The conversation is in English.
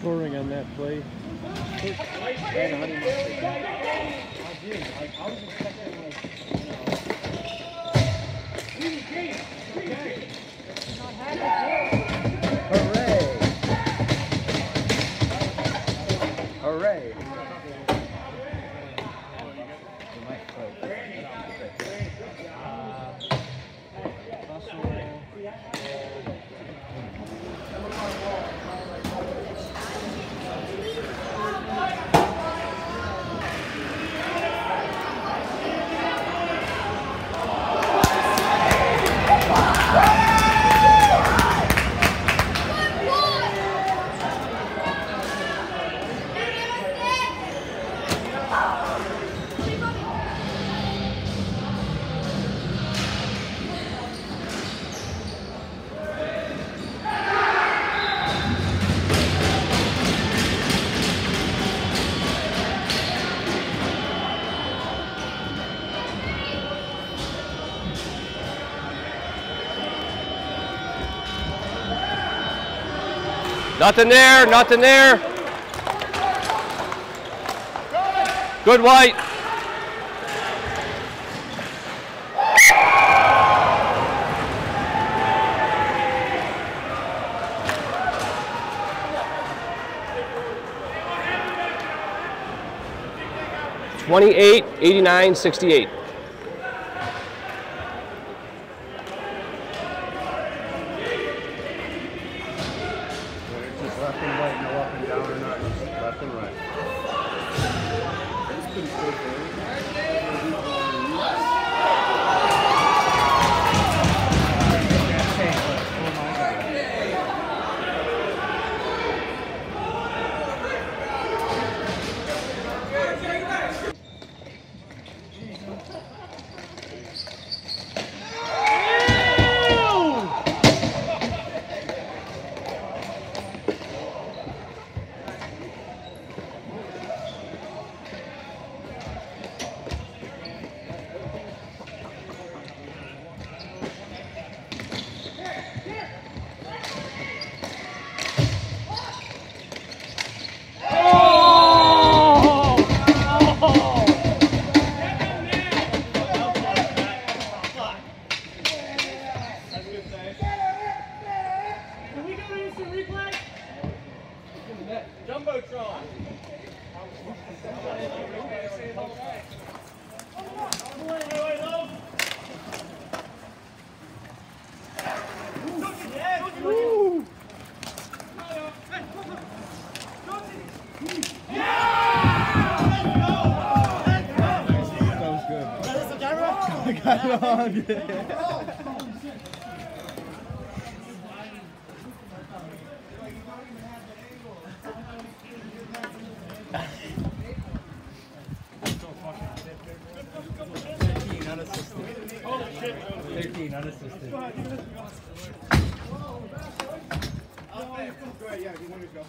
Scoring on that play. Hooray! Hooray! Nothing there, nothing there. Good white. Twenty-eight, eighty-nine, sixty-eight. Left and right, no up and down or not. Just left and right. Thirteen unassisted. Ahead, yeah, you want to go.